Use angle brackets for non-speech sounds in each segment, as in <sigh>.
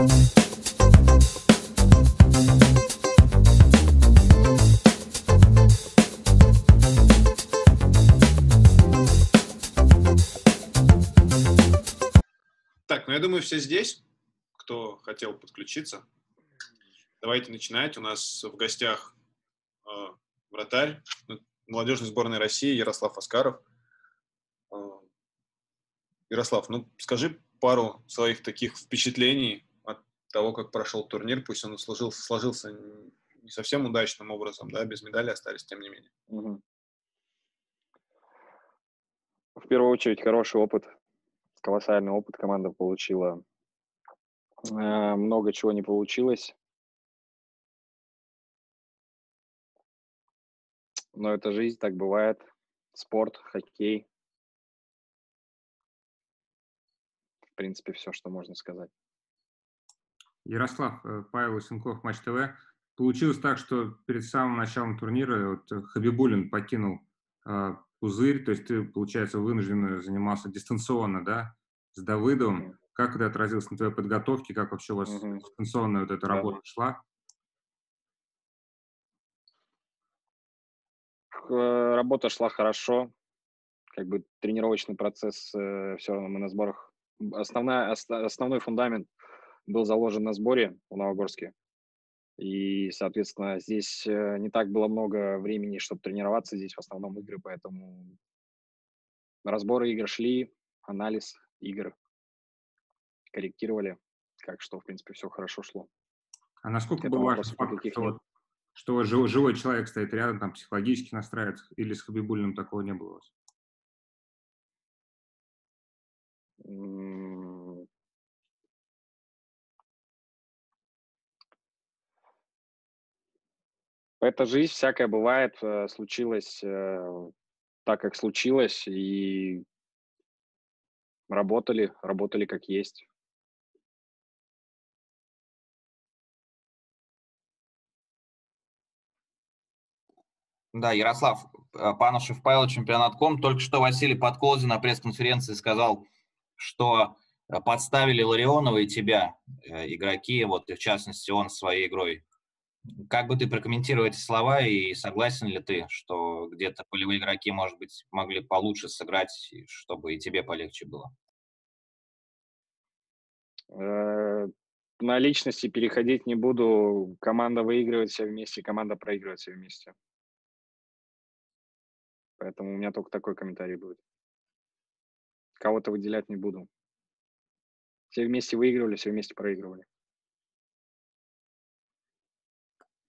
Так, ну я думаю, все здесь, кто хотел подключиться. Давайте начинать. У нас в гостях э, вратарь ну, молодежной сборной России Ярослав Аскаров. Э, Ярослав, ну скажи пару своих таких впечатлений того, как прошел турнир. Пусть он сложился, сложился не совсем удачным образом, да, без медали остались, тем не менее. В первую очередь хороший опыт колоссальный опыт команда получила. Э, много чего не получилось. Но это жизнь, так бывает. Спорт, хоккей. В принципе, все, что можно сказать. Ярослав, э, Павел Усенков, Матч ТВ. Получилось так, что перед самым началом турнира вот Хабибулин покинул э, пузырь, то есть ты, получается, вынужден занимался дистанционно, да, с Давыдовым. Как это отразилось на твоей подготовке, как вообще у вас угу. дистанционная вот эта работа да. шла? Э, работа шла хорошо, как бы тренировочный процесс, э, все равно мы на сборах. Основная, основной фундамент был заложен на сборе в Новогорске. И, соответственно, здесь э, не так было много времени, чтобы тренироваться. Здесь в основном игры, поэтому разборы игр шли, анализ игр корректировали, как что, в принципе, все хорошо шло. А насколько был важен факт, что, что живой человек стоит рядом, там психологически настраивает, или с Хабибулиным такого не было у вас? Это жизнь, всякое бывает, э, случилось э, так, как случилось, и работали, работали как есть. Да, Ярослав э, Панушев Павел, чемпионат.ком. Только что Василий Подколзин на пресс-конференции сказал, что э, подставили Ларионова и тебя, игроки, вот в частности он своей игрой как бы ты прокомментировал эти слова и согласен ли ты, что где-то полевые игроки, может быть, могли получше сыграть, чтобы и тебе полегче было? Э, на личности переходить не буду. Команда выигрывает все вместе, команда проигрывает все вместе. Поэтому у меня только такой комментарий будет. Кого-то выделять не буду. Все вместе выигрывали, все вместе проигрывали.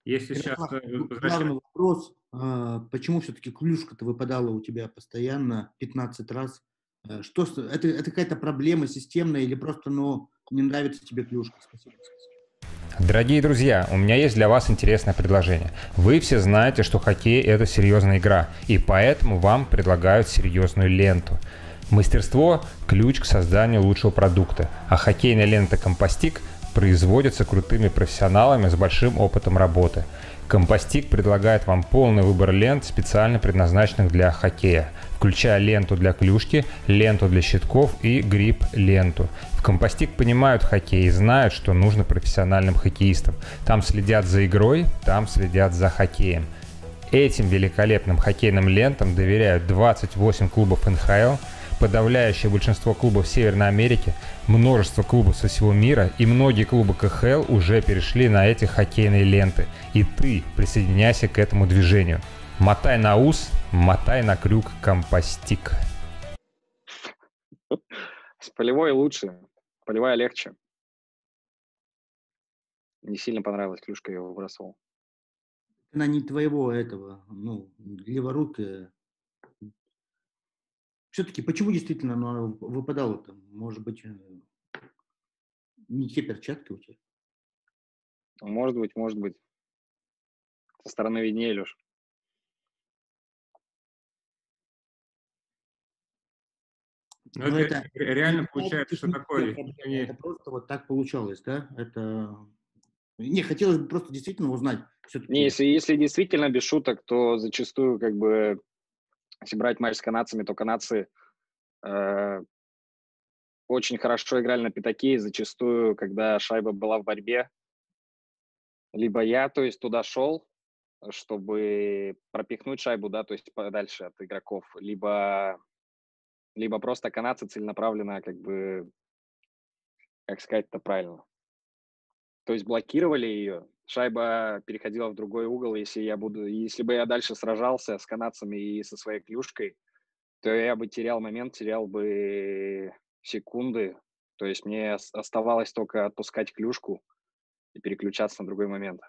Если сейчас... Э, главный вопрос, а, почему все-таки клюшка-то выпадала у тебя постоянно 15 раз? Э, что, это, это какая-то проблема системная или просто, ну, не нравится тебе клюшка? Спасибо. Дорогие друзья, у меня есть для вас интересное предложение. Вы все знаете, что хоккей – это серьезная игра, и поэтому вам предлагают серьезную ленту. Мастерство – ключ к созданию лучшего продукта, а хоккейная лента «Компостик» производится крутыми профессионалами с большим опытом работы. Компостик предлагает вам полный выбор лент, специально предназначенных для хоккея, включая ленту для клюшки, ленту для щитков и грипп-ленту. В Компостик понимают хоккей и знают, что нужно профессиональным хоккеистам. Там следят за игрой, там следят за хоккеем. Этим великолепным хоккейным лентам доверяют 28 клубов НХЛ, подавляющее большинство клубов Северной Америки, множество клубов со всего мира и многие клубы КХЛ уже перешли на эти хоккейные ленты. И ты присоединяйся к этому движению. Мотай на ус, мотай на крюк компостик. С полевой лучше, полевая легче. Не сильно понравилась клюшка, я его выбрасывал. Она не твоего этого, ну, леворукая все-таки почему действительно оно выпадало там? Может быть, э, не те перчатки у тебя? Может быть, может быть. Со стороны виднее, Леш. Ну, ну это, это реально получается, что такое. Это просто вот так получалось, да? Это не, хотелось бы просто действительно узнать. Не, если, если действительно без шуток, то зачастую как бы если брать матч с канадцами, то канадцы э, очень хорошо играли на пятаке, и зачастую, когда шайба была в борьбе, либо я, то есть туда шел, чтобы пропихнуть шайбу, да, то есть подальше от игроков, либо, либо просто канадцы целенаправленно, как бы, как сказать это правильно, то есть блокировали ее, шайба переходила в другой угол, если я буду, если бы я дальше сражался с канадцами и со своей клюшкой, то я бы терял момент, терял бы секунды, то есть мне оставалось только отпускать клюшку и переключаться на другой момент.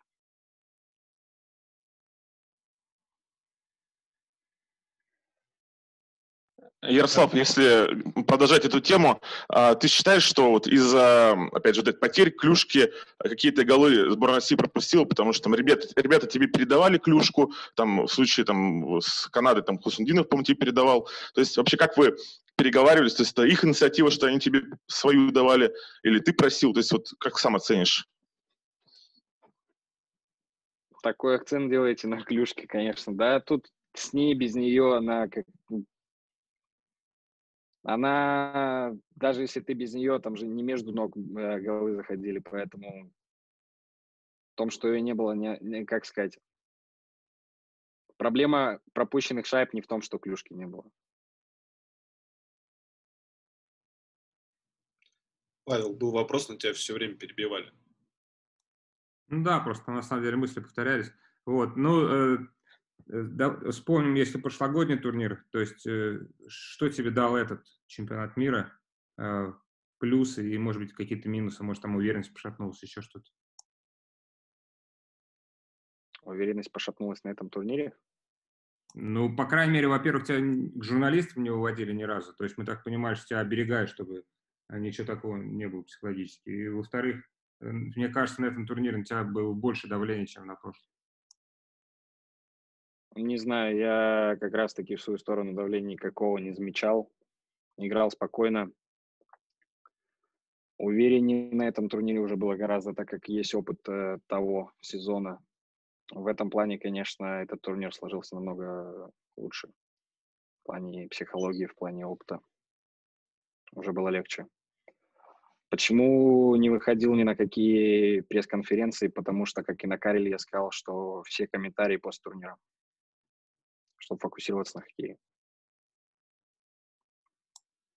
Ярослав, если продолжать эту тему, а, ты считаешь, что вот из-за, опять же, потерь клюшки какие-то голы сборная России пропустила, потому что там ребята, ребята тебе передавали клюшку, там в случае там с Канадой, там Хусундинов, по-моему, тебе передавал. То есть вообще как вы переговаривались? То есть это их инициатива, что они тебе свою давали, или ты просил? То есть вот как сам оценишь? Такой акцент делаете на клюшке, конечно. Да, тут с ней, без нее она как она, даже если ты без нее, там же не между ног э, головы заходили, поэтому в том, что ее не было, не, не, как сказать, проблема пропущенных шайб не в том, что клюшки не было. Павел, был вопрос, но тебя все время перебивали. Ну да, просто на самом деле мысли повторялись. Вот, ну, э, Э, да, вспомним, если прошлогодний турнир, то есть э, что тебе дал этот чемпионат мира, э, плюсы и, может быть, какие-то минусы, может, там уверенность пошатнулась, еще что-то? Уверенность пошатнулась на этом турнире? Ну, по крайней мере, во-первых, тебя к журналистам не выводили ни разу. То есть мы так понимаем, что тебя оберегают, чтобы ничего такого не было психологически. И, во-вторых, мне кажется, на этом турнире у тебя было больше давления, чем на прошлом. Не знаю, я как раз-таки в свою сторону давления никакого не замечал. Играл спокойно. Увереннее на этом турнире уже было гораздо, так как есть опыт э, того сезона. В этом плане, конечно, этот турнир сложился намного лучше. В плане психологии, в плане опыта. Уже было легче. Почему не выходил ни на какие пресс-конференции? Потому что, как и на Кареле, я сказал, что все комментарии после турнира чтобы фокусироваться на хоккее.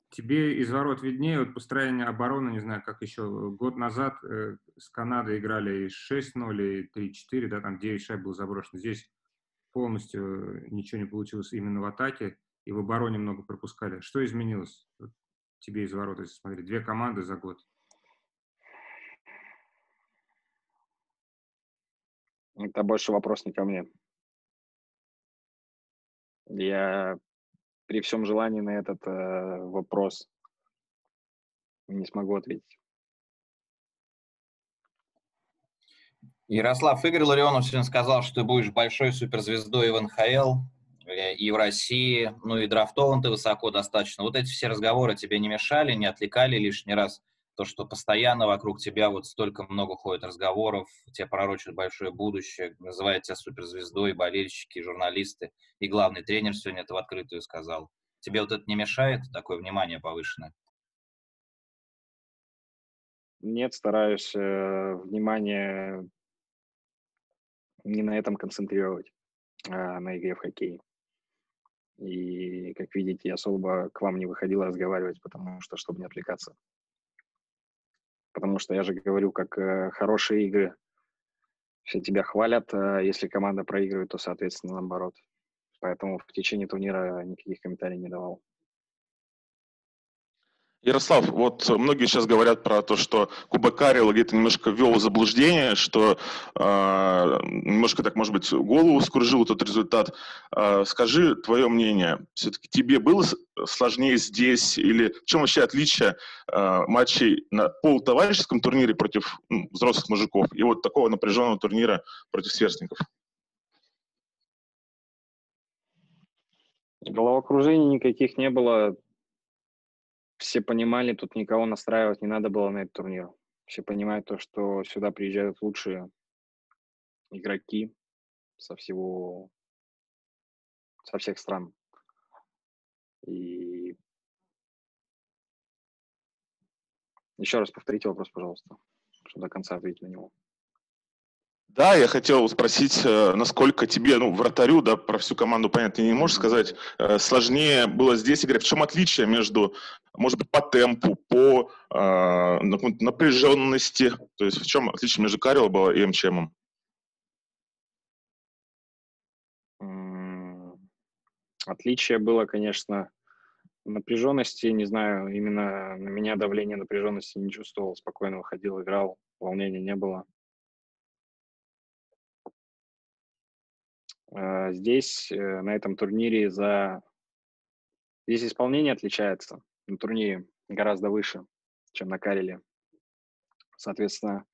Тебе из ворот виднее вот построение обороны, не знаю, как еще год назад э, с Канадой играли и 6-0, и 3-4, да, там 9 шайб было заброшено. Здесь полностью ничего не получилось именно в атаке, и в обороне много пропускали. Что изменилось вот, тебе из ворот, если смотреть? Две команды за год. Это больше вопрос не ко мне. Я при всем желании на этот э, вопрос не смогу ответить. Ярослав, Игорь Ларионов сегодня сказал, что ты будешь большой суперзвездой в НХЛ э, и в России, ну и драфтован ты высоко достаточно. Вот эти все разговоры тебе не мешали, не отвлекали лишний раз? То, что постоянно вокруг тебя вот столько много ходит разговоров, тебе пророчат большое будущее, называют тебя суперзвездой, болельщики, журналисты, и главный тренер сегодня это в открытую сказал. Тебе вот это не мешает, такое внимание повышенное? Нет, стараюсь э, внимание не на этом концентрировать, а на игре в хоккей. И, как видите, я особо к вам не выходил разговаривать, потому что, чтобы не отвлекаться потому что я же говорю, как э, хорошие игры. Все тебя хвалят, а если команда проигрывает, то, соответственно, наоборот. Поэтому в течение турнира никаких комментариев не давал. Ярослав, вот многие сейчас говорят про то, что Кубок Карела где-то немножко ввел в заблуждение, что э, немножко так, может быть, голову скружил этот результат. Э, скажи твое мнение. Все-таки тебе было сложнее здесь? Или в чем вообще отличие э, матчей на полутоварищеском турнире против ну, взрослых мужиков и вот такого напряженного турнира против сверстников? Головокружений никаких не было все понимали, тут никого настраивать не надо было на этот турнир. Все понимают то, что сюда приезжают лучшие игроки со всего, со всех стран. И Еще раз повторите вопрос, пожалуйста, чтобы до конца ответить на него. Да, я хотел спросить, э, насколько тебе, ну, вратарю, да, про всю команду, понятно, ты не можешь сказать, э, сложнее было здесь играть. В чем отличие между, может быть, по темпу, по э, напряженности? То есть в чем отличие между Карело было и МЧМом? Отличие было, конечно, напряженности, не знаю, именно на меня давление напряженности не чувствовал, спокойно выходил, играл, волнения не было. Здесь, э, на этом турнире, за... Здесь исполнение отличается. На турнире гораздо выше, чем на Кареле. Соответственно,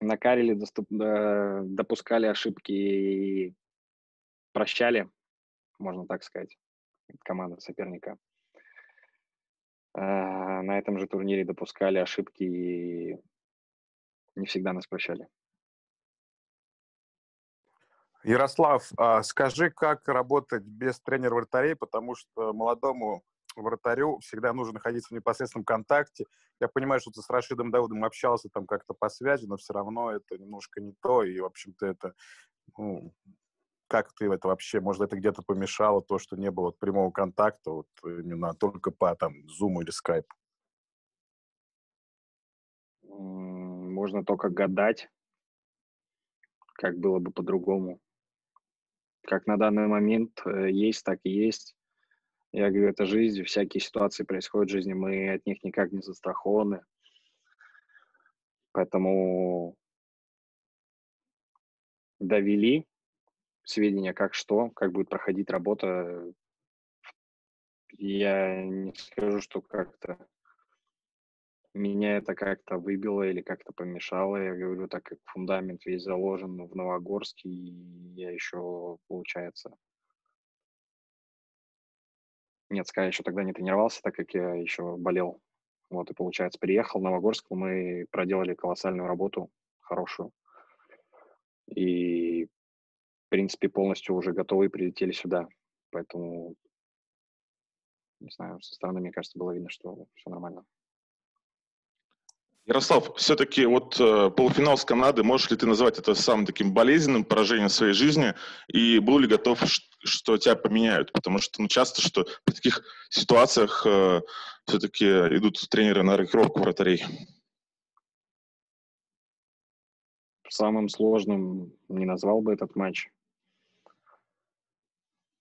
на Кареле доступ... допускали ошибки и прощали, можно так сказать, команда соперника. На этом же турнире допускали ошибки и не всегда нас прощали. Ярослав, а скажи, как работать без тренера вратарей, потому что молодому вратарю всегда нужно находиться в непосредственном контакте. Я понимаю, что ты с Рашидом Даудом общался там как-то по связи, но все равно это немножко не то, и, в общем-то, это, ну, как ты это вообще, может, это где-то помешало, то, что не было прямого контакта, вот именно только по там Zoom или Skype? Можно только гадать, как было бы по-другому как на данный момент э, есть, так и есть. Я говорю, это жизнь, всякие ситуации происходят в жизни, мы от них никак не застрахованы. Поэтому довели сведения, как что, как будет проходить работа. Я не скажу, что как-то меня это как-то выбило или как-то помешало. Я говорю, так как фундамент весь заложен в Новогорске, и я еще, получается... Нет, Скай еще тогда не тренировался, так как я еще болел. Вот, и, получается, приехал в Новогорск, мы проделали колоссальную работу, хорошую. И, в принципе, полностью уже готовы прилетели сюда. Поэтому, не знаю, со стороны, мне кажется, было видно, что все нормально. Ярослав, все-таки вот э, полуфинал с Канады, можешь ли ты назвать это самым таким болезненным поражением в своей жизни? И был ли готов, что тебя поменяют? Потому что ну, часто, что при таких ситуациях э, все-таки идут тренеры на рокировку вратарей. Самым сложным не назвал бы этот матч.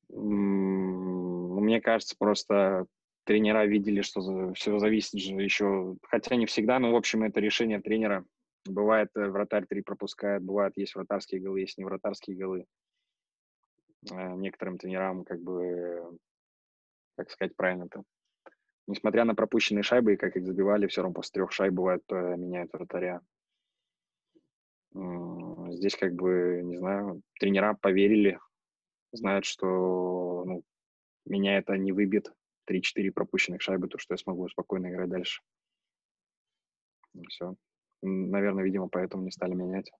Мне кажется, просто тренера видели, что все зависит же еще, хотя не всегда, но, в общем, это решение тренера. Бывает, э, вратарь три пропускает, бывает, есть вратарские голы, есть не вратарские голы. Э, некоторым тренерам, как бы, как сказать правильно-то, несмотря на пропущенные шайбы и как их забивали, все равно после трех шайб бывает, то меняют вратаря. Здесь, как бы, не знаю, тренера поверили, знают, что ну, меня это не выбит, 3-4 пропущенных шайбы, то что я смогу спокойно играть дальше. И все. Наверное, видимо, поэтому не стали менять.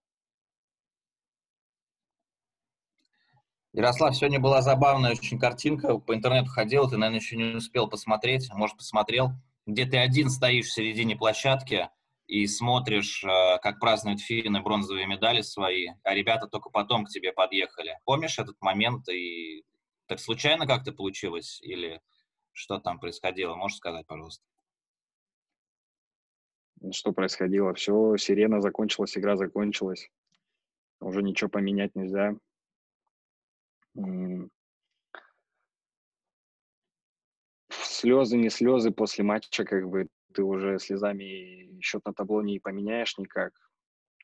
Ярослав, сегодня была забавная очень картинка. По интернету ходил, ты, наверное, еще не успел посмотреть. Может, посмотрел. Где ты один стоишь в середине площадки и смотришь, э, как празднуют финны бронзовые медали свои, а ребята только потом к тебе подъехали. Помнишь этот момент? И так случайно как-то получилось? Или что там происходило? Можешь сказать, пожалуйста? Что происходило? Все, сирена закончилась, игра закончилась. Уже ничего поменять нельзя. Слезы, не слезы после матча, как бы ты уже слезами счет на табло не поменяешь никак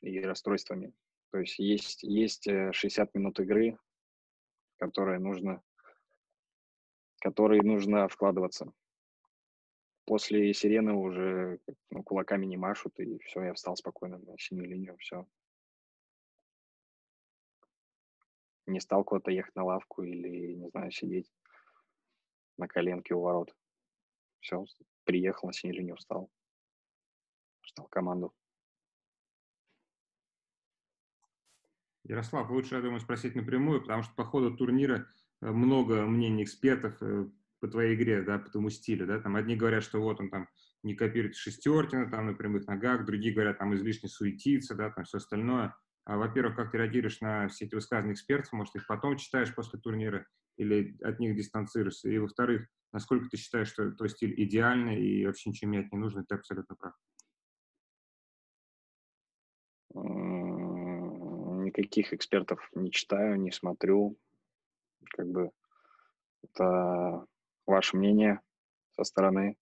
и расстройствами. То есть есть, есть 60 э, минут игры, которые нужно которые нужно вкладываться. После сирены уже ну, кулаками не машут, и все, я встал спокойно на синюю линию, все. Не стал куда-то ехать на лавку или, не знаю, сидеть на коленке у ворот. Все, приехал на синюю линию, встал. Ждал команду. Ярослав, лучше, я думаю, спросить напрямую, потому что по ходу турнира много мнений экспертов э, по твоей игре, да, по твоему стилю, да, там одни говорят, что вот он там не копирует Шестеркина там на прямых ногах, другие говорят, там излишне суетиться, да, там все остальное. А, во-первых, как ты реагируешь на все эти высказывания экспертов, может, их потом читаешь после турнира или от них дистанцируешься? И, во-вторых, насколько ты считаешь, что твой стиль идеальный и вообще ничего менять не нужно, ты абсолютно прав. Никаких экспертов не читаю, не смотрю. Как бы это ваше мнение со стороны.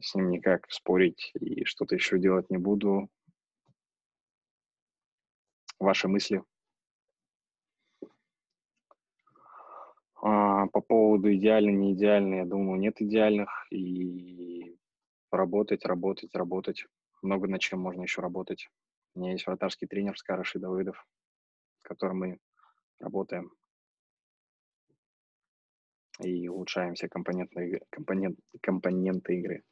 С ним никак спорить и что-то еще делать не буду. Ваши мысли. А, по поводу идеальный, не идеальный, я думаю, нет идеальных. И работать, работать, работать. Много над чем можно еще работать. У меня есть вратарский тренер Скараши Давыдов, с которым мы работаем и улучшаем все компоненты, компонент, компоненты игры.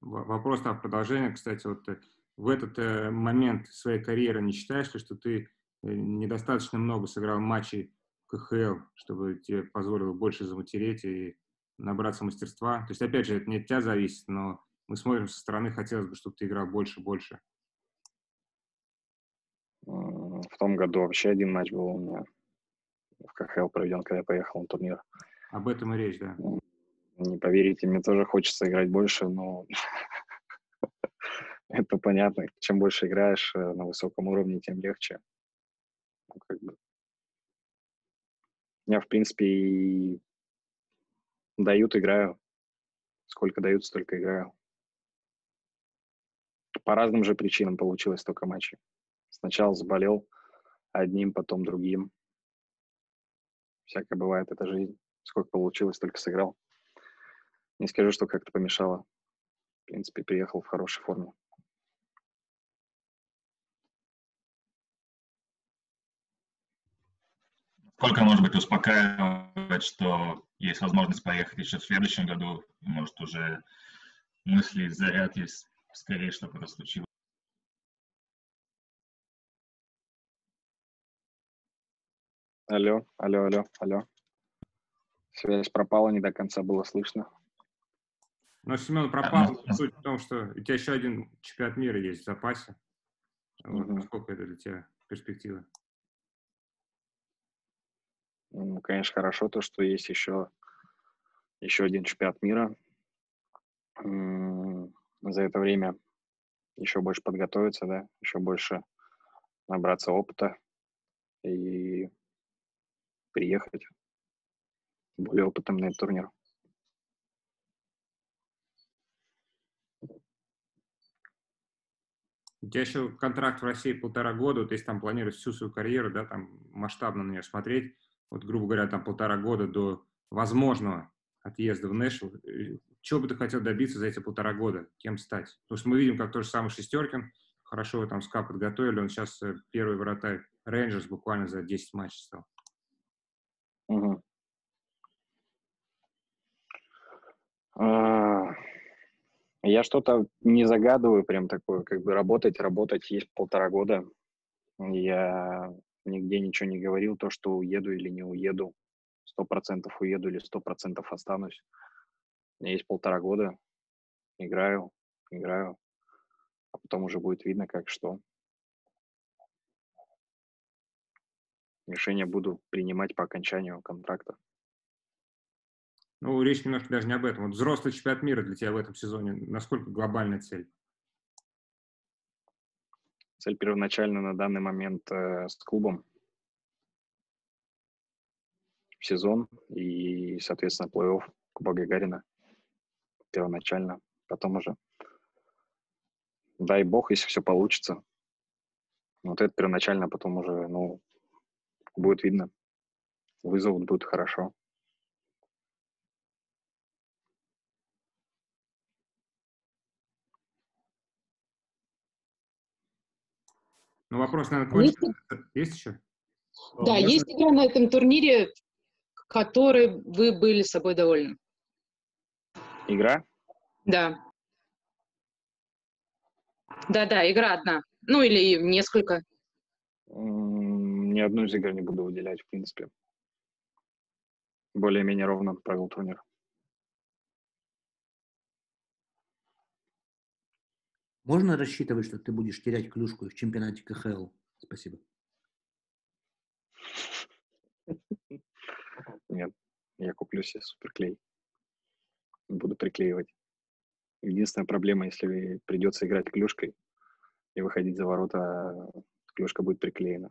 Вопрос на продолжение, кстати, вот э, в этот э, момент своей карьеры не считаешь ли, что ты э, недостаточно много сыграл матчей в КХЛ, чтобы тебе позволило больше заматереть и набраться мастерства? То есть, опять же, это не от тебя зависит, но мы смотрим со стороны, хотелось бы, чтобы ты играл больше-больше. В том году вообще один матч был у меня в КХЛ проведен, когда я поехал на турнир. Об этом и речь, да. Не поверите, мне тоже хочется играть больше, но <laughs> это понятно. Чем больше играешь э, на высоком уровне, тем легче. Ну, как бы. Я, в принципе, и дают, играю. Сколько дают, столько играю. По разным же причинам получилось только матчи. Сначала заболел одним, потом другим. Всякое бывает, это жизнь. Сколько получилось, только сыграл. Не скажу, что как-то помешало. В принципе, приехал в хорошей форме. Сколько, может быть, успокаивает, что есть возможность поехать еще в следующем году, может, уже мысли, заряд есть скорее, чтобы это случилось? Алло, алло, алло, алло. Связь пропала, не до конца было слышно. Но Семен пропал. Суть в том, что у тебя еще один чемпионат мира есть в запасе. Вот, Насколько это для тебя перспектива? Ну, конечно, хорошо то, что есть еще, еще один чемпионат мира. За это время еще больше подготовиться, да, еще больше набраться опыта и приехать более опытным на этот турнир. У тебя еще контракт в России полтора года, то есть там планируешь всю свою карьеру, да, там масштабно на нее смотреть, вот, грубо говоря, там полтора года до возможного отъезда в Нэшвилл. Чего бы ты хотел добиться за эти полтора года? Кем стать? Потому что мы видим, как тот же самый Шестеркин, хорошо его там СКА подготовили, он сейчас э, первый вратарь Рейнджерс буквально за 10 матчей стал. Угу. А, я что-то не загадываю прям такое, как бы работать, работать есть полтора года. Я нигде ничего не говорил, то, что уеду или не уеду. Сто процентов уеду или сто процентов останусь. У меня есть полтора года. Играю, играю. А потом уже будет видно, как что. Решение буду принимать по окончанию контракта. Ну, речь немножко даже не об этом. Вот взрослый чемпионат мира для тебя в этом сезоне, насколько глобальная цель? Цель первоначально на данный момент э, с клубом в сезон и, соответственно, плей-офф Куба Гагарина первоначально. Потом уже, дай бог, если все получится. Вот это первоначально, потом уже, ну, будет видно. Вызовут будет хорошо. Ну, вопрос, наверное, кончится. Есть, есть еще? Да, Можно... есть игра на этом турнире, которой вы были собой довольны? Игра? Да. Да-да, игра одна. Ну, или несколько. Ни одну из игр не буду выделять, в принципе. Более-менее ровно провел турнир. Можно рассчитывать, что ты будешь терять клюшку в чемпионате КХЛ? Спасибо. Нет, я куплю себе суперклей. Буду приклеивать. Единственная проблема, если придется играть клюшкой и выходить за ворота, клюшка будет приклеена.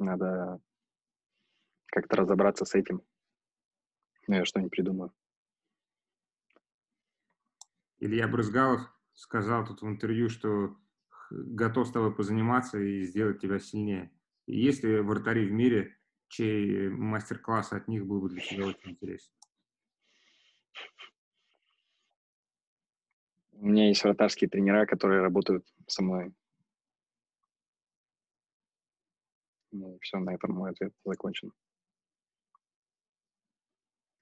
Надо как-то разобраться с этим. Но я что-нибудь придумаю. Илья Брызгалов сказал тут в интервью, что готов с тобой позаниматься и сделать тебя сильнее. И есть ли вратари в мире, чей мастер-класс от них был бы для тебя очень интересен? У меня есть вратарские тренера, которые работают со мной. Ну, все, на этом мой ответ закончен.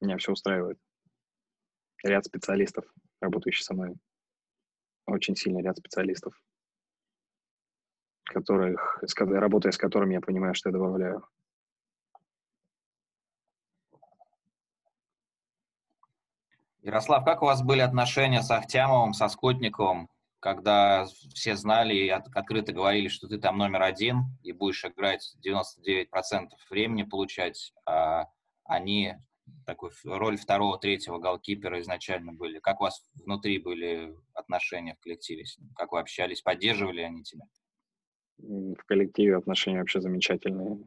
Меня все устраивает. Ряд специалистов, работающих со мной. Очень сильный ряд специалистов, которых, работая с которыми я понимаю, что я добавляю. Ярослав, как у вас были отношения с Ахтямовым, со Скотниковым, когда все знали и открыто говорили, что ты там номер один и будешь играть 99% времени получать, а они такой роль второго, третьего голкипера изначально были. Как у вас внутри были отношения в коллективе с ним? Как вы общались? Поддерживали они тебя? В коллективе отношения вообще замечательные.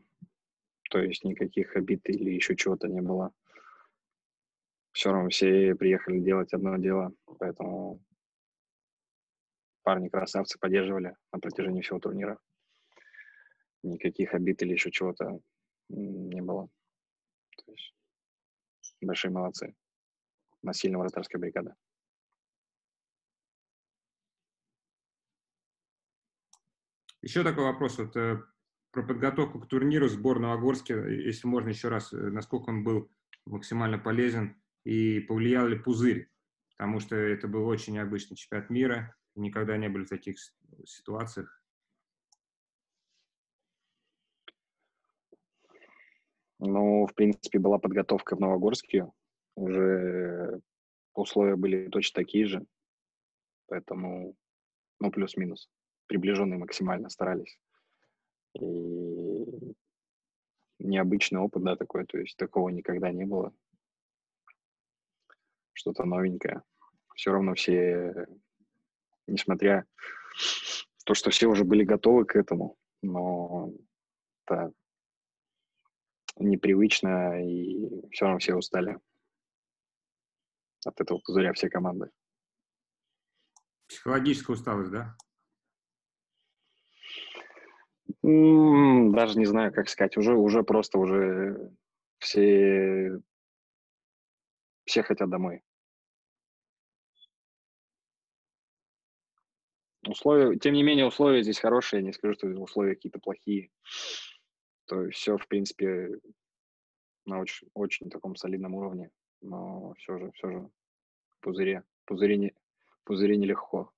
То есть никаких обид или еще чего-то не было. Все равно все приехали делать одно дело, поэтому парни красавцы поддерживали на протяжении всего турнира. Никаких обид или еще чего-то не было. То есть большие молодцы. На сильная вратарская бригада. Еще такой вопрос. Вот, э, про подготовку к турниру сборную Огорске, если можно еще раз, э, насколько он был максимально полезен и повлиял ли пузырь, потому что это был очень необычный чемпионат мира, никогда не были в таких ситуациях. Ну, в принципе, была подготовка в Новогорске. Уже условия были точно такие же. Поэтому, ну, плюс-минус. Приближенные максимально старались. И необычный опыт, да, такой. То есть такого никогда не было. Что-то новенькое. Все равно все, несмотря то, что все уже были готовы к этому, но это непривычно, и все равно все устали от этого пузыря все команды. Психологическая усталость, да? Даже не знаю, как сказать. Уже, уже просто уже все, все хотят домой. Условия, тем не менее, условия здесь хорошие. Я не скажу, что условия какие-то плохие. То есть все, в принципе, на очень, очень таком солидном уровне. Но все же, все же в пузыре, пузыре, не, пузыре нелегко.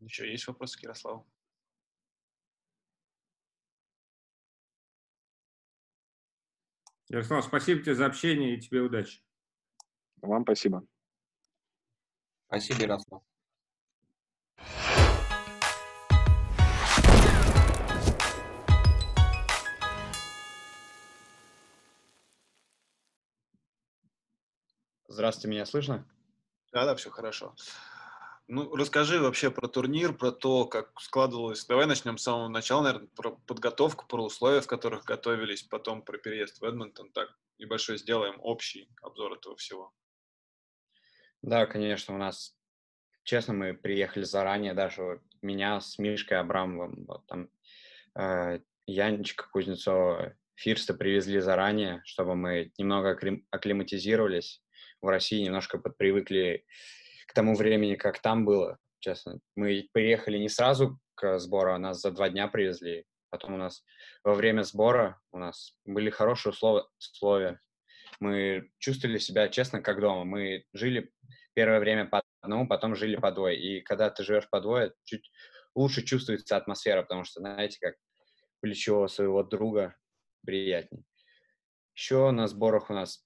Еще есть вопросы к Ярославу? Ярослав, спасибо тебе за общение и тебе удачи. Вам спасибо. Спасибо, Ярослав. Здравствуйте, меня слышно? Да, да, все хорошо. Ну, расскажи вообще про турнир, про то, как складывалось. Давай начнем с самого начала, наверное, про подготовку, про условия, в которых готовились, потом про переезд в Эдмонтон. Так, небольшой сделаем общий обзор этого всего. Да, конечно, у нас, честно, мы приехали заранее, даже вот меня с Мишкой Абрамовым, вот там э, Янечка Кузнецова, Фирста привезли заранее, чтобы мы немного акклиматизировались в России, немножко подпривыкли к тому времени, как там было, честно. Мы приехали не сразу к сбору, а нас за два дня привезли. Потом у нас во время сбора у нас были хорошие условия. Мы чувствовали себя, честно, как дома. Мы жили первое время по одному, потом жили по двое. И когда ты живешь по двое, чуть лучше чувствуется атмосфера, потому что, знаете, как плечо своего друга приятнее. Еще на сборах у нас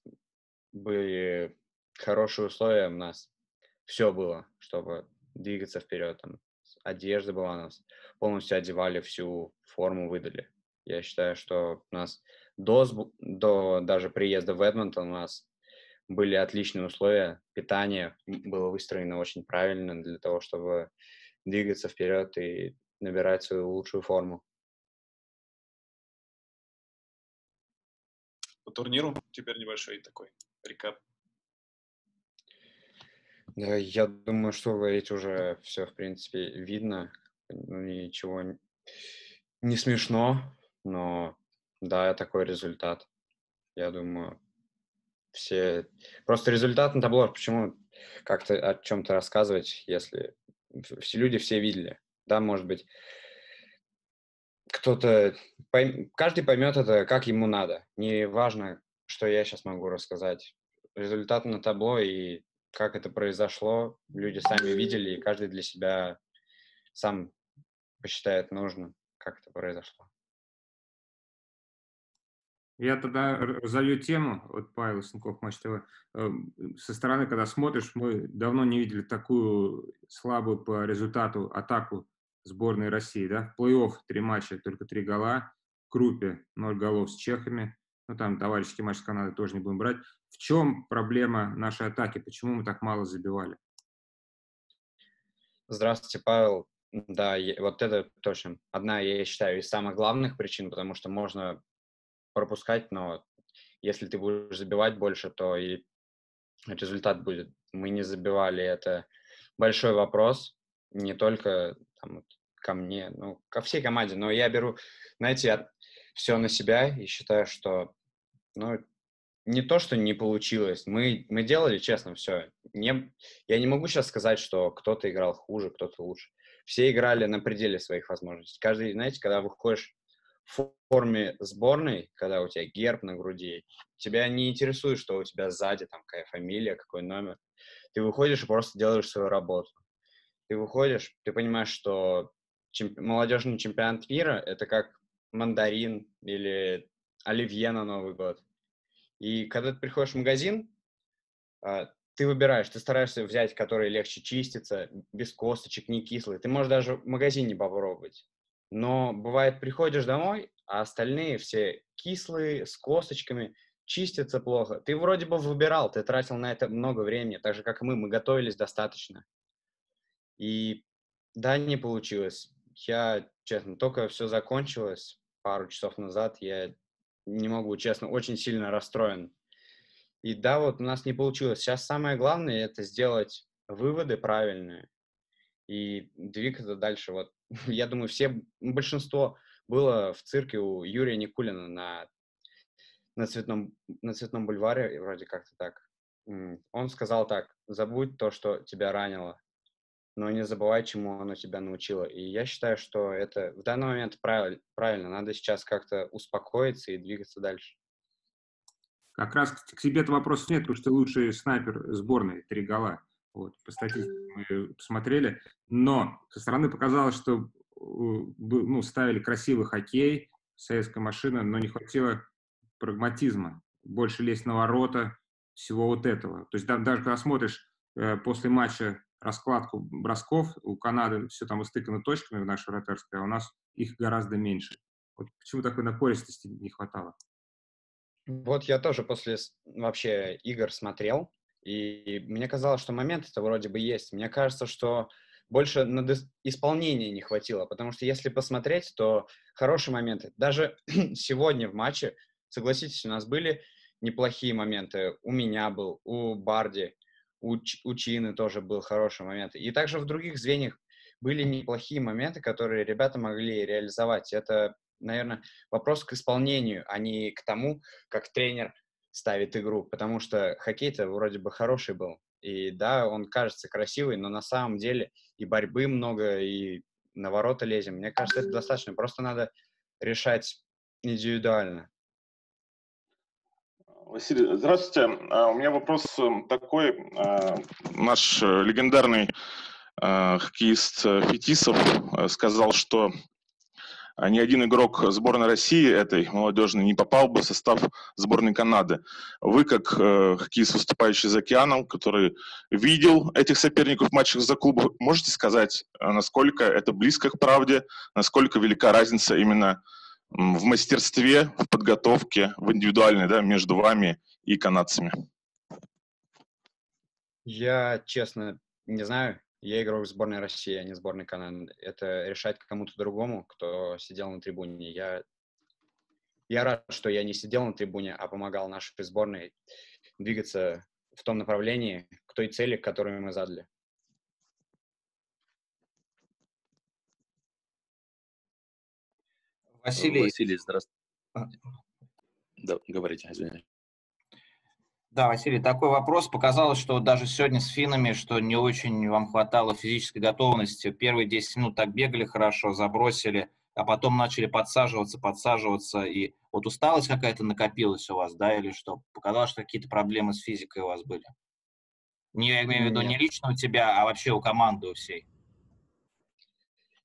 были хорошие условия, у нас все было, чтобы двигаться вперед. Там, одежда была у нас, полностью одевали, всю форму выдали. Я считаю, что у нас до, до даже приезда в Эдмонтон у нас были отличные условия, питание было выстроено очень правильно для того, чтобы двигаться вперед и набирать свою лучшую форму. По турниру теперь небольшой такой рекап. Да, я думаю, что говорить уже все, в принципе, видно. Ну, ничего не смешно, но да, такой результат. Я думаю, все... Просто результат на табло, почему как-то о чем-то рассказывать, если все люди все видели. Да, может быть, кто-то... Пойм... Каждый поймет это, как ему надо. Не важно, что я сейчас могу рассказать. Результат на табло и как это произошло, люди сами видели, и каждый для себя сам посчитает нужным, как это произошло. Я тогда разовью тему, вот Павел Сенков, Матч ТВ. Эм, со стороны, когда смотришь, мы давно не видели такую слабую по результату атаку сборной России. Да? В плей-офф три матча, только три гола. В группе ноль голов с чехами. Ну, там товарищеский матч с Канадой тоже не будем брать. В чем проблема нашей атаки? Почему мы так мало забивали? Здравствуйте, Павел. Да, вот это точно одна, я считаю, из самых главных причин, потому что можно пропускать, но если ты будешь забивать больше, то и результат будет. Мы не забивали, это большой вопрос, не только там, вот, ко мне, ну, ко всей команде, но я беру, знаете, все на себя и считаю, что, ну, не то, что не получилось, мы, мы делали, честно, все. Не, я не могу сейчас сказать, что кто-то играл хуже, кто-то лучше. Все играли на пределе своих возможностей. Каждый, знаете, когда выходишь в форме сборной, когда у тебя герб на груди, тебя не интересует, что у тебя сзади, там, какая фамилия, какой номер. Ты выходишь и просто делаешь свою работу. Ты выходишь, ты понимаешь, что чемп... молодежный чемпионат мира — это как мандарин или оливье на Новый год. И когда ты приходишь в магазин, а, ты выбираешь, ты стараешься взять, который легче чистится, без косточек, не кислый. Ты можешь даже в магазине попробовать. Но бывает, приходишь домой, а остальные все кислые, с косточками, чистятся плохо. Ты вроде бы выбирал, ты тратил на это много времени, так же, как и мы, мы готовились достаточно. И да, не получилось. Я, честно, только все закончилось пару часов назад, я не могу, честно, очень сильно расстроен. И да, вот у нас не получилось. Сейчас самое главное – это сделать выводы правильные и двигаться дальше. Вот <laughs> я думаю, все, большинство было в цирке у Юрия Никулина на, на, цветном, на Цветном бульваре, вроде как-то так. Он сказал так, забудь то, что тебя ранило, но не забывай, чему оно тебя научило. И я считаю, что это в данный момент правиль, правильно. Надо сейчас как-то успокоиться и двигаться дальше. Как раз к тебе это вопросов нет, потому что ты лучший снайпер сборной, три гола. Вот, по статистике мы посмотрели. Но со стороны показалось, что ну, ставили красивый хоккей, советская машина, но не хватило прагматизма. Больше лезть на ворота, всего вот этого. То есть даже когда смотришь э, после матча раскладку бросков, у Канады все там истыкано точками в нашей вратарской, а у нас их гораздо меньше. Вот почему такой напористости не хватало? Вот я тоже после вообще игр смотрел, и мне казалось, что момент это вроде бы есть. Мне кажется, что больше на исполнение не хватило, потому что если посмотреть, то хорошие моменты. Даже <clears throat> сегодня в матче, согласитесь, у нас были неплохие моменты. У меня был, у Барди, у, у Чины тоже был хороший момент. И также в других звеньях были неплохие моменты, которые ребята могли реализовать. Это, наверное, вопрос к исполнению, а не к тому, как тренер ставит игру, потому что хоккей-то вроде бы хороший был. И да, он кажется красивый, но на самом деле и борьбы много, и на ворота лезем. Мне кажется, это достаточно. Просто надо решать индивидуально. Василий, здравствуйте. А, у меня вопрос эм, такой. А, наш э, легендарный а, хоккеист э, Фетисов э, сказал, что ни один игрок сборной России этой молодежной не попал бы в состав сборной Канады. Вы, как хоккеист, выступающий за океаном, который видел этих соперников в матчах за клуб, можете сказать, насколько это близко к правде, насколько велика разница именно в мастерстве, в подготовке, в индивидуальной, да, между вами и канадцами? Я, честно, не знаю. Я игрок сборной России, а не сборной Канады. Это решать кому-то другому, кто сидел на трибуне. Я, я рад, что я не сидел на трибуне, а помогал нашей сборной двигаться в том направлении, к той цели, которую мы задали. Василий, Василий, здравствуйте. Да, говорите, извините. Да, Василий, такой вопрос. Показалось, что даже сегодня с финнами, что не очень вам хватало физической готовности. Первые 10 минут так бегали хорошо, забросили, а потом начали подсаживаться, подсаживаться. И вот усталость какая-то накопилась у вас, да, или что? Показалось, что какие-то проблемы с физикой у вас были. Не, я имею в виду не лично у тебя, а вообще у команды у всей.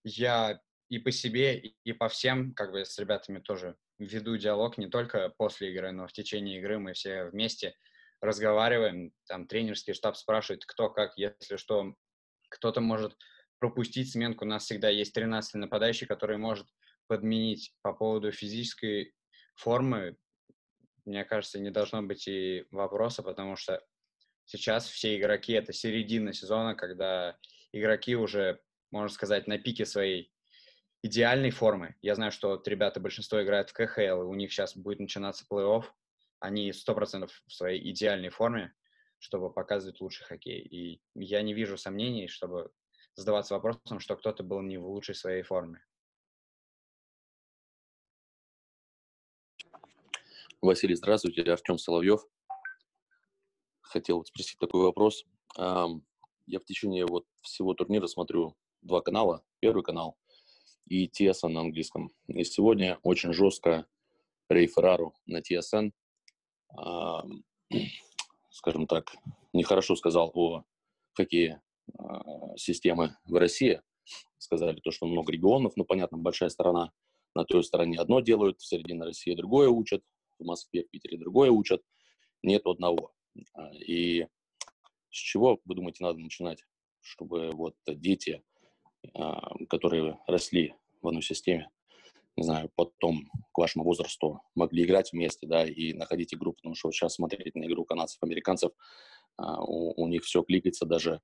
Я и по себе, и по всем, как бы с ребятами тоже веду диалог не только после игры, но в течение игры мы все вместе разговариваем, там тренерский штаб спрашивает, кто как, если что, кто-то может пропустить сменку, у нас всегда есть 13 нападающий, который может подменить по поводу физической формы, мне кажется, не должно быть и вопроса, потому что сейчас все игроки, это середина сезона, когда игроки уже, можно сказать, на пике своей идеальной формы. Я знаю, что ребята, большинство играют в КХЛ, и у них сейчас будет начинаться плей-офф, они 100% в своей идеальной форме, чтобы показывать лучший хоккей. И я не вижу сомнений, чтобы задаваться вопросом, что кто-то был не в лучшей своей форме. Василий, здравствуйте. Артем Соловьев. Хотел спросить такой вопрос. Я в течение вот всего турнира смотрю два канала. Первый канал и TSN на английском. И сегодня очень жестко Рей Феррару на TSN <clears throat> скажем так, нехорошо сказал о хоккее а, системы в России. Сказали то, что много регионов, ну, понятно, большая страна. На той стороне одно делают, в середине России другое учат, в Москве, в Питере другое учат. Нет одного. А, и с чего, вы думаете, надо начинать, чтобы вот дети, которые росли в одной системе, не знаю, потом к вашему возрасту могли играть вместе, да, и находить игру, потому что сейчас смотреть на игру канадцев, американцев, а, у, у них все кликается даже,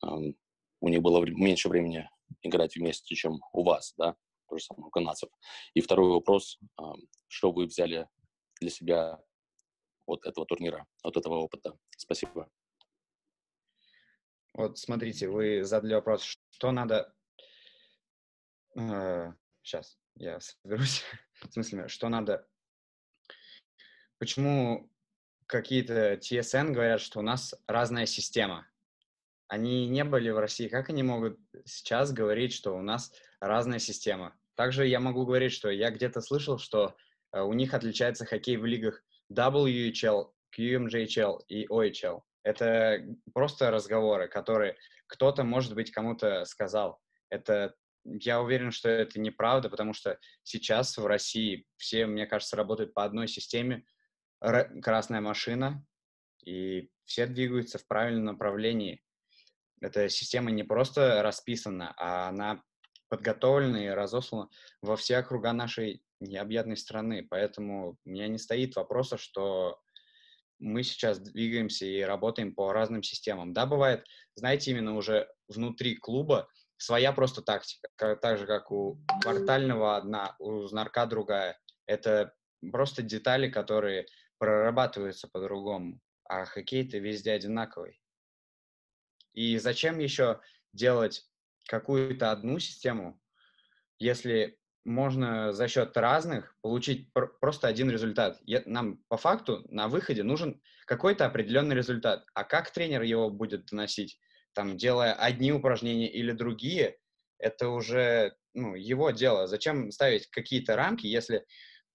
у них было меньше времени играть вместе, чем у вас, да, то же самое у канадцев. И второй вопрос, что вы взяли для себя от этого турнира, от этого опыта? Спасибо. Вот смотрите, вы задали вопрос, что надо... Э, сейчас я соберусь <laughs> с мыслями, что надо... Почему какие-то TSN говорят, что у нас разная система? Они не были в России. Как они могут сейчас говорить, что у нас разная система? Также я могу говорить, что я где-то слышал, что э, у них отличается хоккей в лигах WHL, QMJHL и OHL. Это просто разговоры, которые кто-то, может быть, кому-то сказал. Это я уверен, что это неправда, потому что сейчас в России все, мне кажется, работают по одной системе. Р- красная машина, и все двигаются в правильном направлении. Эта система не просто расписана, а она подготовлена и разослана во все округа нашей необъятной страны. Поэтому у меня не стоит вопроса, что мы сейчас двигаемся и работаем по разным системам. Да, бывает, знаете, именно уже внутри клуба своя просто тактика, как, так же, как у квартального одна, у знарка другая. Это просто детали, которые прорабатываются по-другому, а хоккей-то везде одинаковый. И зачем еще делать какую-то одну систему, если можно за счет разных получить пр- просто один результат. Я, нам по факту на выходе нужен какой-то определенный результат. А как тренер его будет доносить? Там, делая одни упражнения или другие, это уже ну, его дело. Зачем ставить какие-то рамки, если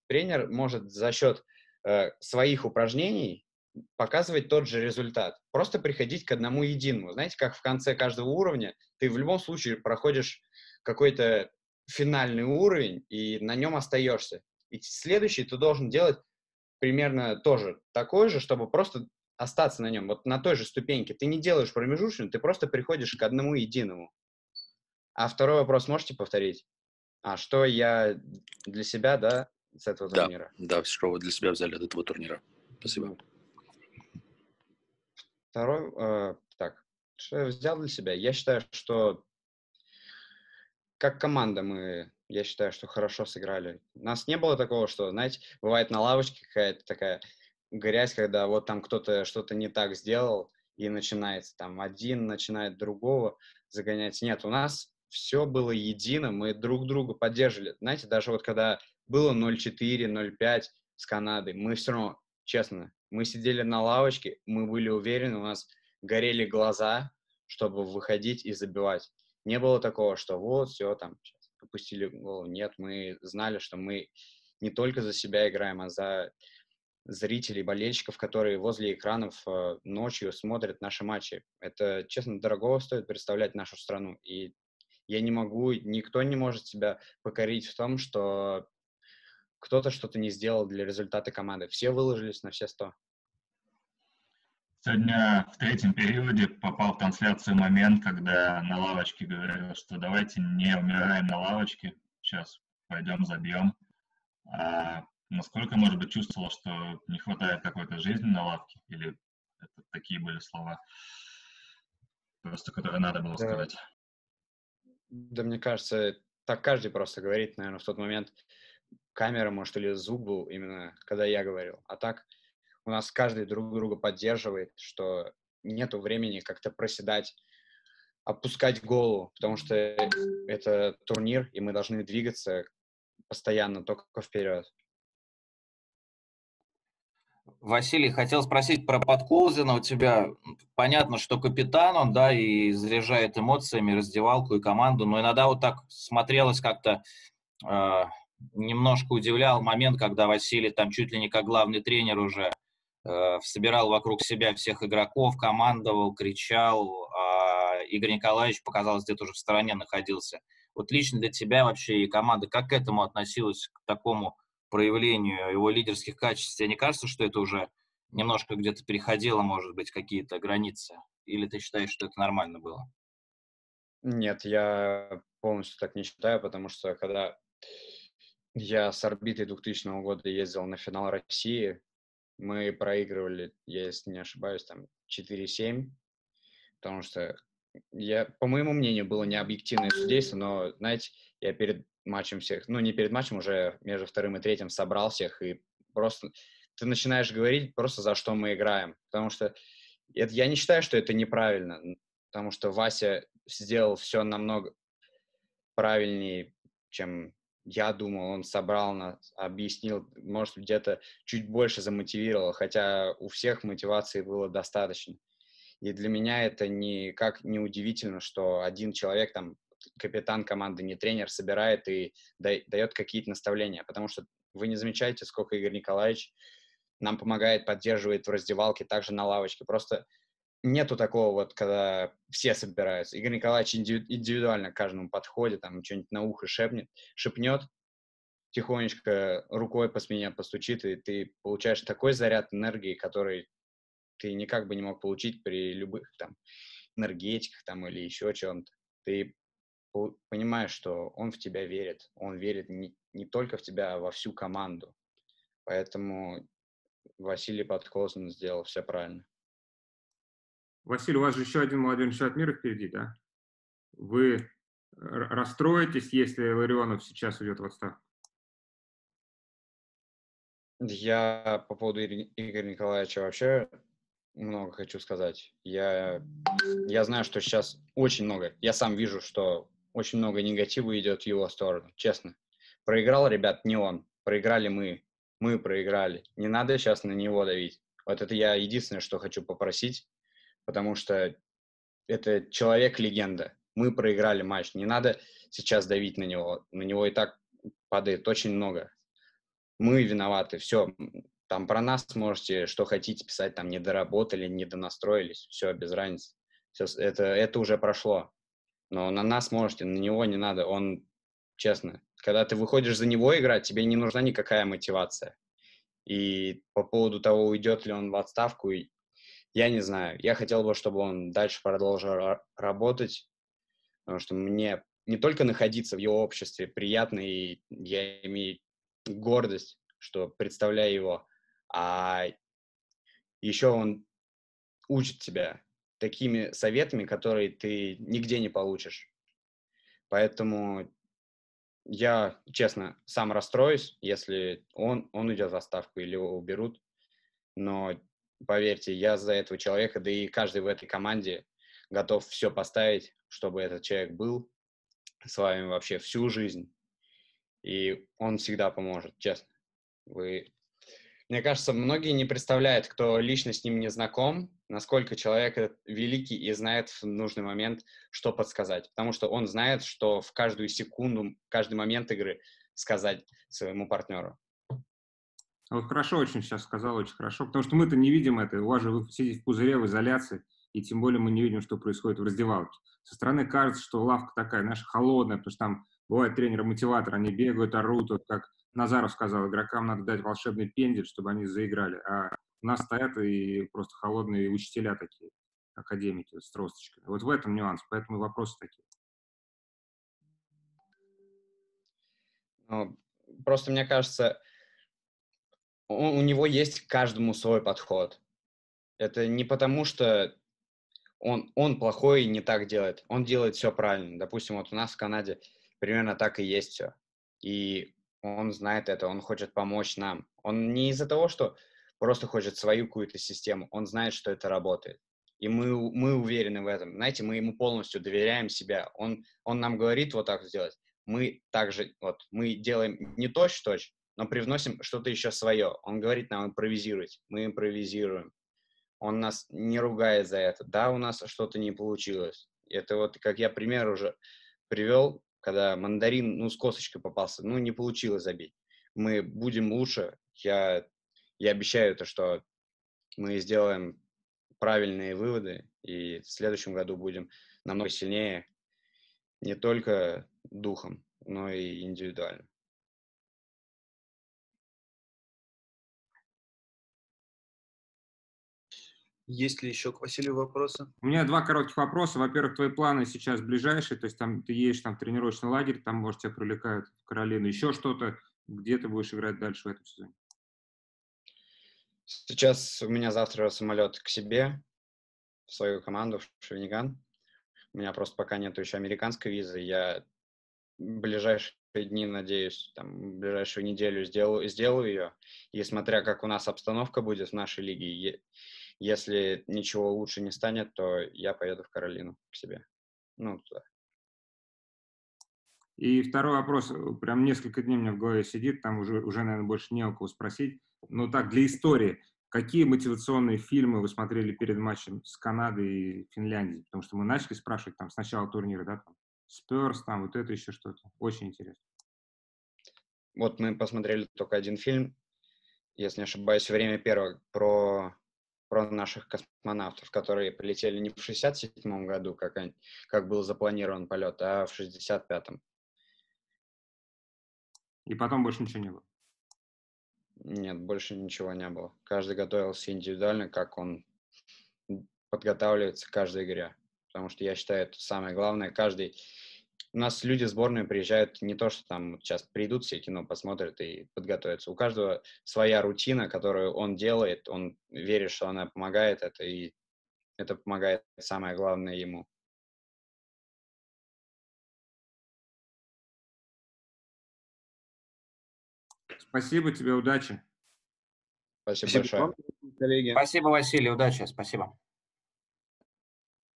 тренер может за счет э, своих упражнений показывать тот же результат. Просто приходить к одному единому. Знаете, как в конце каждого уровня ты в любом случае проходишь какой-то финальный уровень, и на нем остаешься. И следующий ты должен делать примерно тоже такой же, чтобы просто остаться на нем, вот на той же ступеньке. Ты не делаешь промежуточную, ты просто приходишь к одному единому. А второй вопрос можете повторить? А что я для себя, да, с этого Да, турнира? да, что вы для себя взяли от этого турнира. Спасибо. Второй, э, так, что я взял для себя? Я считаю, что как команда мы, я считаю, что хорошо сыграли. У нас не было такого, что, знаете, бывает на лавочке какая-то такая грязь, когда вот там кто-то что-то не так сделал, и начинается там один начинает другого загонять. Нет, у нас все было едино, мы друг друга поддерживали. Знаете, даже вот когда было 0-4, 0-5 с Канадой, мы все равно, честно, мы сидели на лавочке, мы были уверены, у нас горели глаза, чтобы выходить и забивать. Не было такого, что вот, все, там, опустили голову. Нет, мы знали, что мы не только за себя играем, а за зрителей, болельщиков, которые возле экранов э, ночью смотрят наши матчи. Это, честно, дорого стоит представлять нашу страну. И я не могу, никто не может себя покорить в том, что кто-то что-то не сделал для результата команды. Все выложились на все сто. Сегодня в третьем периоде попал в трансляцию момент, когда на лавочке говорил, что давайте не умираем на лавочке, сейчас пойдем забьем. А насколько, может быть, чувствовал, что не хватает какой-то жизни на лавке? Или это такие были слова, просто которые надо было Да. сказать? Да, мне кажется, так каждый просто говорит, наверное, в тот момент камера, может, или звук был именно, когда я говорил. А так у нас каждый друг друга поддерживает, что нету времени как-то проседать, опускать голову, потому что это турнир, и мы должны двигаться постоянно только вперед. Василий, хотел спросить про Подколзина. У тебя понятно, что капитан он, да, и заряжает эмоциями раздевалку и команду, но иногда вот так смотрелось как-то, э, немножко удивлял момент, когда Василий там чуть ли не как главный тренер уже э, собирал вокруг себя всех игроков, командовал, кричал, а Игорь Николаевич, показалось, где-то уже в стороне находился. Вот лично для тебя вообще и команда, как к этому относилась, к такому проявлению его лидерских качеств, тебе не кажется, что это уже немножко где-то переходило, может быть, какие-то границы? Или ты считаешь, что это нормально было? Нет, я полностью так не считаю, потому что когда я с орбитой 2000 года ездил на финал России, мы проигрывали, если не ошибаюсь, там 4-7, потому что я, по моему мнению, было необъективное судейство, но, знаете, я перед матчем всех, ну, не перед матчем, уже между вторым и третьим собрал всех, и просто ты начинаешь говорить просто за что мы играем, потому что это, я не считаю, что это неправильно, потому что Вася сделал все намного правильнее, чем я думал, он собрал нас, объяснил, может, где-то чуть больше замотивировал, хотя у всех мотивации было достаточно. И для меня это никак не удивительно, что один человек, там, капитан команды, не тренер, собирает и дает какие-то наставления, потому что вы не замечаете, сколько Игорь Николаевич нам помогает, поддерживает в раздевалке, также на лавочке. Просто нету такого вот, когда все собираются. Игорь Николаевич индивидуально к каждому подходит, там что-нибудь на ухо шепнет, шепнет, тихонечко рукой по спине постучит, и ты получаешь такой заряд энергии, который ты никак бы не мог получить при любых там энергетиках там или еще чем-то. Ты понимаешь, что он в тебя верит. Он верит не, не только в тебя, а во всю команду. Поэтому Василий Подколзин сделал все правильно. Василий, у вас же еще один молодежный чемпионат мира впереди, да? Вы расстроитесь, если Ларионов сейчас уйдет в отставку? Я по поводу Игоря Николаевича вообще много хочу сказать. Я, я знаю, что сейчас очень много. Я сам вижу, что очень много негатива идет в его сторону, честно. Проиграл, ребят, не он. Проиграли мы. Мы проиграли. Не надо сейчас на него давить. Вот это я единственное, что хочу попросить, потому что это человек-легенда. Мы проиграли матч. Не надо сейчас давить на него. На него и так падает очень много. Мы виноваты. Все. Там про нас можете что хотите писать, там не доработали, не донастроились. Все, без разницы. Все, это, это уже прошло. Но на нас можете, на него не надо. Он честно. Когда ты выходишь за него играть, тебе не нужна никакая мотивация. И по поводу того, уйдет ли он в отставку, я не знаю. Я хотел бы, чтобы он дальше продолжил работать, потому что мне не только находиться в его обществе приятно, и я имею гордость, что представляю его, а еще он учит тебя такими советами, которые ты нигде не получишь. Поэтому я, честно, сам расстроюсь, если он, он идет в отставку или его уберут. Но поверьте, я за этого человека, да и каждый в этой команде готов все поставить, чтобы этот человек был с вами вообще всю жизнь. И он всегда поможет, честно. Вы... Мне кажется, многие не представляют, кто лично с ним не знаком, насколько человек великий и знает в нужный момент, что подсказать. Потому что он знает, что в каждую секунду, каждый момент игры сказать своему партнеру. Вот хорошо очень сейчас сказал, очень хорошо, потому что мы-то не видим это. У вас же вы сидите в пузыре, в изоляции, и тем более мы не видим, что происходит в раздевалке. Со стороны кажется, что лавка такая, знаешь, холодная, потому что там бывают тренеры-мотиваторы, они бегают, орут, вот как Назаров сказал, игрокам надо дать волшебный пендель, чтобы они заиграли. А у нас стоят и просто холодные учителя такие, академики с тросточками. Вот в этом нюанс, поэтому вопросы такие. Ну, просто мне кажется, у, у него есть к каждому свой подход. Это не потому, что он, он плохой и не так делает. Он делает все правильно. Допустим, вот у нас в Канаде примерно так и есть все. И он знает это, он хочет помочь нам. Он не из-за того, что просто хочет свою какую-то систему, он знает, что это работает. И мы, мы уверены в этом. Знаете, мы ему полностью доверяем себя. Он, он нам говорит вот так сделать. Мы также, вот, мы делаем не точь-точь, но привносим что-то еще свое. Он говорит нам импровизировать. Мы импровизируем. Он нас не ругает за это. Да, у нас что-то не получилось. Это вот, как я пример уже привел, когда мандарин, ну, с косточкой попался, ну, не получилось забить. Мы будем лучше. Я, я обещаю то, что мы сделаем правильные выводы, и в следующем году будем намного сильнее не только духом, но и индивидуально. Есть ли еще к Василию вопросы? У меня два коротких вопроса. Во-первых, твои планы сейчас ближайшие, то есть там ты едешь там в тренировочный лагерь, там, может, тебя привлекают в Каролину, еще что-то, где ты будешь играть дальше в этом сезоне? Сейчас у меня завтра самолет к себе, в свою команду, в Шевиниган. У меня просто пока нет еще американской визы. Я в ближайшие дни, надеюсь, там, в ближайшую неделю сделаю, сделаю ее. И смотря как у нас обстановка будет в нашей лиге, если ничего лучше не станет, то я поеду в Каролину к себе. Ну, туда. И второй вопрос, э, прям несколько дней у меня в голове сидит, там уже, уже, наверное, больше не у кого спросить. Но так, для истории, какие мотивационные фильмы вы смотрели перед матчем с Канадой и Финляндией? Потому что мы начали спрашивать там с начала турнира, да, там, Спёрс, там, вот это еще что-то. Очень интересно. Вот мы посмотрели только один фильм, если не ошибаюсь, «Время первого», про про наших космонавтов, которые полетели не в 67 году, как, они, как был запланирован полет, а в 65-м. И потом больше ничего не было? Нет, больше ничего не было. Каждый готовился индивидуально, как он подготавливается к каждой игре. Потому что я считаю, это самое главное. Каждый у нас люди сборные приезжают не то, что там сейчас придут все кино, посмотрят и подготовятся. У каждого своя рутина, которую он делает, он верит, что она помогает это, и это помогает самое главное ему. Спасибо тебе, удачи. Спасибо, Спасибо большое. коллеги. Спасибо, Василий, удачи, спасибо.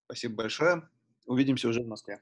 Спасибо большое. Увидимся уже в Москве.